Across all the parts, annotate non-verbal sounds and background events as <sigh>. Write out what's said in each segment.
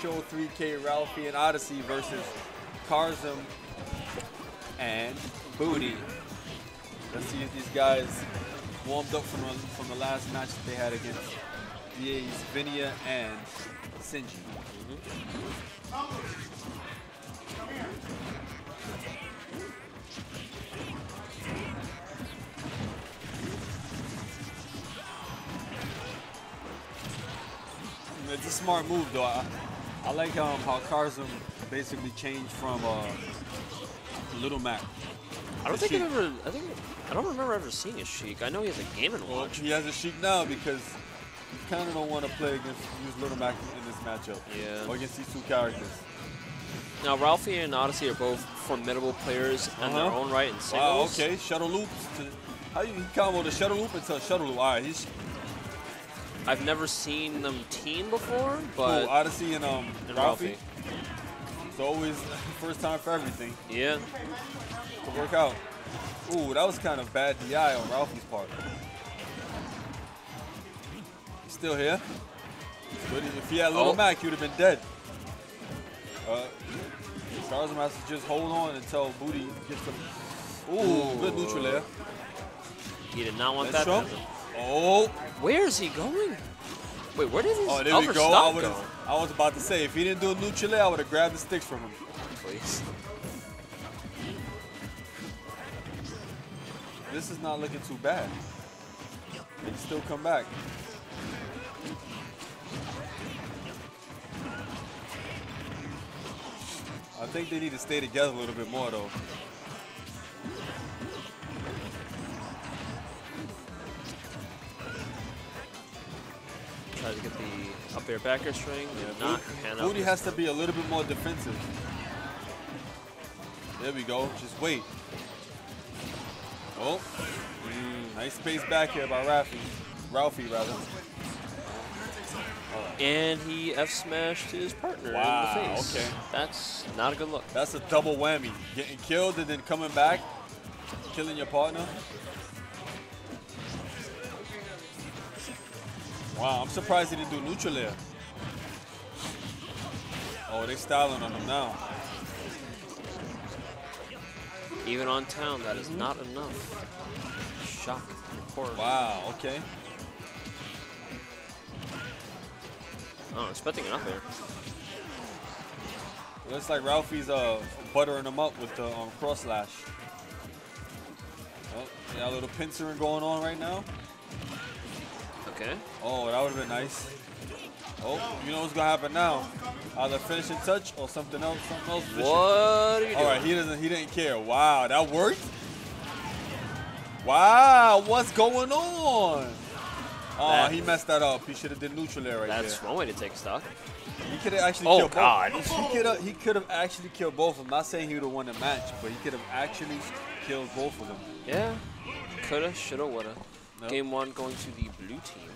Show 3K Ralphie and Oddysey versus Karxm and Booty. Let's see if these guys warmed up from from the last match that they had against DA's Vinia and Sinji. It's a smart move, though. I, like um, how Karxm basically changed from uh, Little Mac. I don't think I've ever. I think I don't remember ever seeing a Sheik. I know he has a Game and Well, Watch. he has a Sheik now because you kind of don't want to play against use Little Mac in this matchup. Yeah. Or against these two characters. Now Ralphie and Oddysey are both formidable players in their Uh-huh. own right in singles. Wow, okay. Shuttle loops. To, how you combo the shuttle loop into a shuttle loop? All right, he's I've never seen them team before, but Oddysey and um and Ralphie. It's always <laughs> first time for everything Yeah. to work out. Ooh, that was kind of bad DI on Ralphie's part. He's still here. But if he had Little Oh. Mac, he would have been dead. Uh, has to just hold on until Booty gets him. Ooh, good neutral there. He did not want Let's that. Show. to happen. Oh, Where is he going? Wait, where did his oh, there we go. I, go? I was about to say, if he didn't do a new chile, I would have grabbed the sticks from him. Please. This is not looking too bad. He can still come back. I think they need to stay together a little bit more though. Try to get the up air backer string. Pan. Booty has to be a little bit more defensive. There we go. Just wait. Oh. Mm, nice space back here by Ralphie. Ralphie, rather. And he F smashed his partner Wow, in the face. okay. That's not a good look. That's a double whammy. Getting killed and then coming back, killing your partner. Wow, I'm surprised he didn't do neutral air. Oh, they styling on him now. Even on town, that is not enough. Shock horror. Wow, okay. Oh, expecting an up air. Looks like Ralphie's uh, buttering him up with the um, cross slash. Oh, got a little pincering going on right now. Okay. Oh, that would have been nice. Oh, you know what's gonna happen now? Either finishing touch or something else. Something else. vicious. What are you doing? All right, he doesn't. He didn't care. Wow, that worked. Wow, what's going on? Oh, he messed that up. He should have did neutral there right That's there. one way to take stock. He could have actually Oh, killed God. both. He could have. He could have actually killed both of them. Not saying he would have won the match, but he could have actually killed both of them. Yeah. Coulda, shoulda, woulda. Nope. Game one going to the blue team.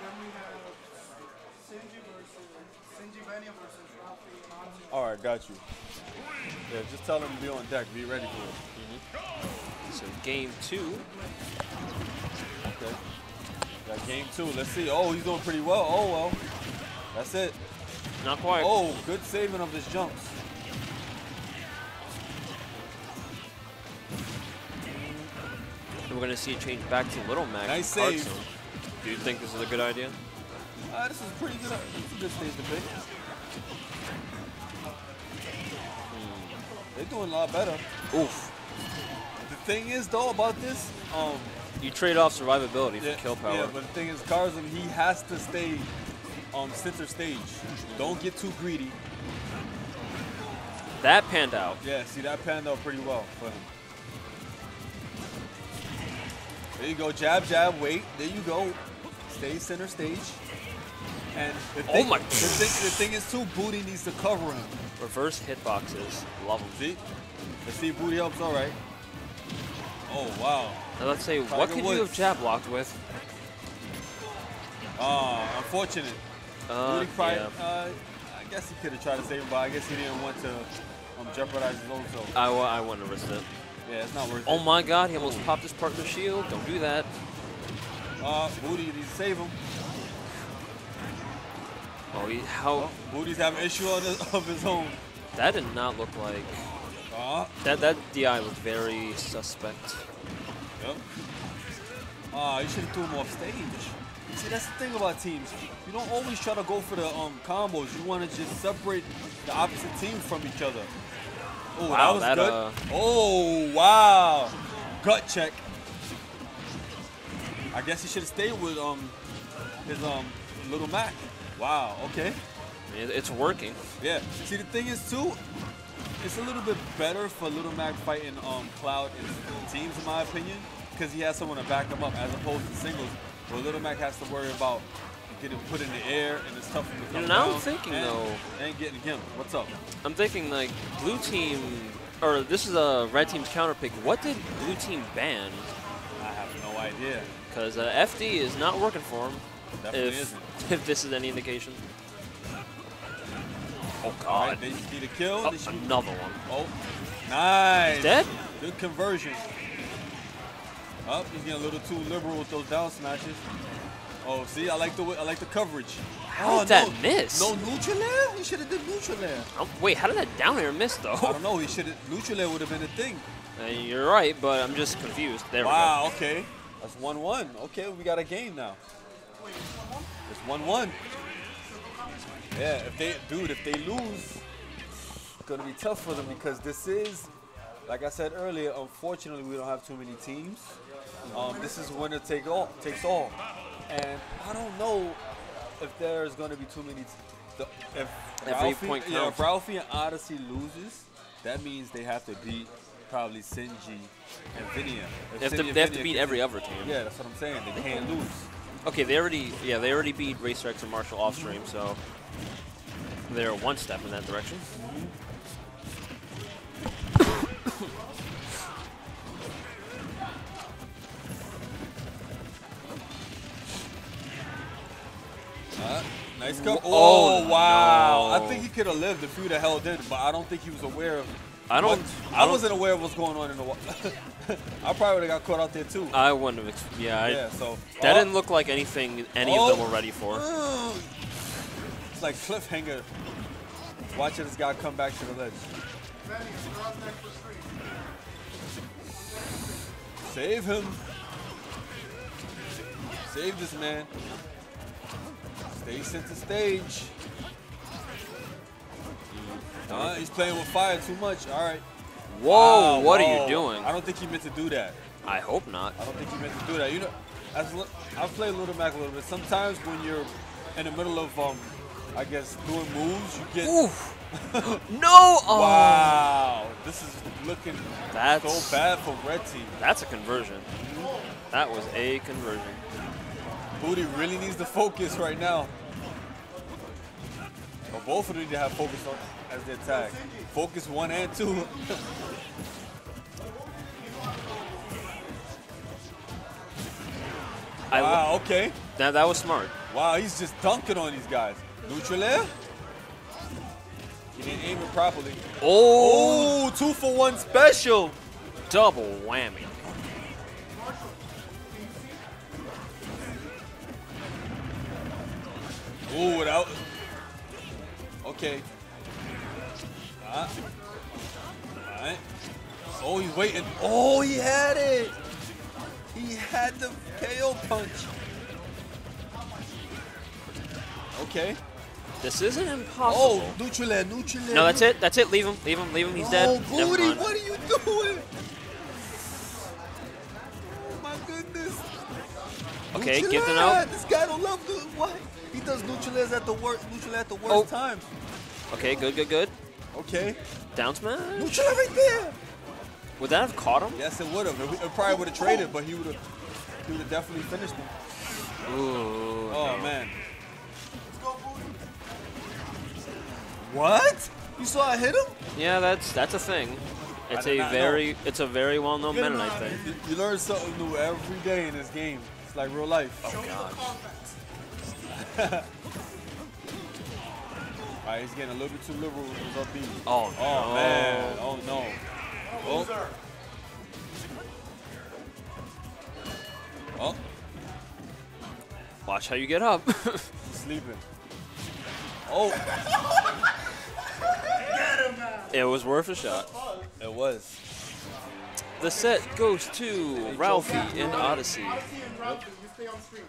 Then we have Sinji versus Sinji Venia versus Ralphie and Oddysey. All right, got you. Yeah, just tell them to be on deck. Be ready for it. So game two. Game two. Let's see. Oh, he's doing pretty well. Oh well. That's it. Not quite. Oh, good saving of his jumps. We're going to see a change back to Little Mac. Nice save. Do you think this is a good idea? Ah, this is pretty good. Is a good stage to pick. They're doing a lot better. Oof. The thing is, though, about this, um, You trade off survivability yeah, for kill power. yeah, but the thing is, Karxm, he has to stay on center stage. Don't get too greedy. that panned out. Yeah, see, that panned out pretty well for him. There you go, jab, jab, wait. There you go. Stay center stage. And the Oh my- The thing, the thing is, too, Booty needs to cover him. Reverse hitboxes. Love them. See? Let's see if Booty helps. All right. Oh, wow. Now let's say, what Tiger could you have jab blocked with? Ah, unfortunate. Uh, Booty probably, yeah. uh, I guess he could have tried to save him, but I guess he didn't want to um, jeopardize his own self. I, I wouldn't have risked it. Yeah, it's not worth Oh it. my god, he almost popped his partner's shield. Don't do that. Uh, Booty needs to save him. Oh, he, how? Booty's having issue on his, <laughs> of his own. That did not look like. Uh, That that DI looked very suspect. yep. Ah, you should have threw him off stage. See, that's the thing about teams. You don't always try to go for the um, combos. You want to just separate the opposite team from each other. Oh, Wow, that was that, good. uh, oh, wow. Gut check. I guess he should have stayed with um his um little Mac. Wow, okay. It's working. Yeah. See, the thing is too, it's a little bit better for Little Mac fighting um Cloud in teams, in my opinion, because he has someone to back him up, as opposed to singles, where Little Mac has to worry about getting put in the air and it's tough for him to come You know, now I'm thinking, and, though- and getting him. What's up? I'm thinking like blue team, or this is a red team's counter pick. What did blue team ban? I have no idea. Because uh, FD is not working for him. Definitely if, isn't. <laughs> if this is any indication. Oh God! right, they just need a kill. Oh, They should- another one. Oh, nice. He's dead. Good conversion. Up, he's getting a little too liberal with those down smashes. Oh, see, I like the way- I like the coverage. How oh, did that no, miss? No neutral air. He should have did neutral air. Oh, wait, how did that down air miss though? I don't know. He should have neutral air would have been a thing. Uh, you're right, but I'm just confused. There we go. Wow. Okay. That's one one. Okay, we got a game now. It's one one. Yeah. If they, dude, if they lose, it's gonna be tough for them because this is, like I said earlier, unfortunately we don't have too many teams. Um, this is winner take all takes all, and I don't know if there's gonna be too many. T- the, if Ralphie, point yeah, if. Ralphie and Oddysey loses, that means they have to beat probably Sinji and Vinia. If They have, Sinji to, and they have to beat every other team. Yeah, that's what I'm saying. They can't lose. Okay, they already yeah they already beat Racer X and Marshall off stream, so they're one step in that direction. Uh, nice cup. Oh, Oh, wow. no. I think he could have lived if he would have held in, but I don't think he was aware of. I don't- I I, don't- wasn't aware of what's going on in the. wa- <laughs> I probably would have got caught out there too. I wouldn't have. Yeah, I, yeah. So that oh, didn't look like anything any Oh. of them were ready for. mm. It's like cliffhanger. Watching this guy come back to the ledge. Benny, you're up next for stream. Save him. Save this man. Stay center stage. Uh, he's playing with fire too much. All right. Whoa! Wow, what are you doing? I don't think he meant to do that. I hope not. I don't think he meant to do that. You know, as I've played Little Mac a little bit. Sometimes when you're in the middle of, um, I guess, doing moves, you get. Oof! <laughs> no! Oh, Wow, this is looking That's- so bad for Red Team. That's a conversion. That was a conversion. Booty really needs to focus right now. Both of them need to have focus on as their tag. Focus one and two. I wow, okay. that, that was smart. Wow, he's just dunking on these guys. Neutral air? He didn't aim it properly. Oh, Oh, two for one special. double whammy. Ooh, without. Okay. Alright. Alright. Oh, he's waiting. Oh, he had it. He had the KO punch. Okay. This isn't impossible. Oh, impossible. neutral air, neutral air. no, that's it. That's it. Leave him. Leave him. Leave him. He's dead. Oh, Booty, what are you doing? Oh, my goodness. Okay, Neutral give the note. This guy don't love good. What? Does neutral at the worst. Neutral at the worst Oh. times. Okay, good, good, good. Okay. Down smash. Neutral right there. Would that have caught him? Yes, it would have. It, it probably would have traded, but he would have. He would have definitely finished him. Ooh. Oh man. Let's go, What? You saw I hit him? Yeah, that's that's a thing. It's a not know. very it's a very well known Mennonite thing. You, you learn something new every day in this game. It's like real life. Me God. The combat. All right, he's getting a little bit too liberal with his up B. Oh, Oh no. man. Oh no. Oh. Oh, Watch how you get up. <laughs> he's sleeping. Oh, it was worth a shot. it was. The set goes to Ralphie in Oddysey. Oddysey